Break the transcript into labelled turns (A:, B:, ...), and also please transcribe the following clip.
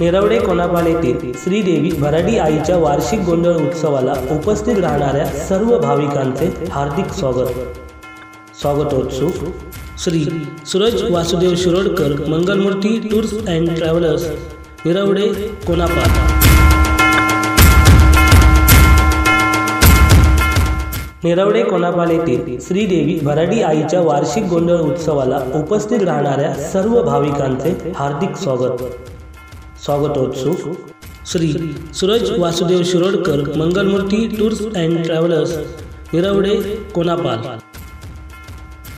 A: निरवडे कोनापाल येथील श्रीदेवी भराडी आईच्या वार्षिक गोंधळ उत्सवाला उपस्थित राहणाऱ्या सर्व भाविकांचे हार्दिक स्वागत. स्वागतोत्सुक Shri Suraj Vasudev Shirodkar Mangalmurti tours and travellers Nirvade Konapal Nerwade Konapal येथील श्रीदेवी भराडी आईच्या वार्षिक गोंधळ उत्सवाला उपस्थित राहणाऱ्या सर्व भाविकांचे हार्दिक स्वागत. स्वागतोत्सुक Shri Suraj Vasudev Shirodkar Mangalmurti tours and travellers Nirvade Konapal.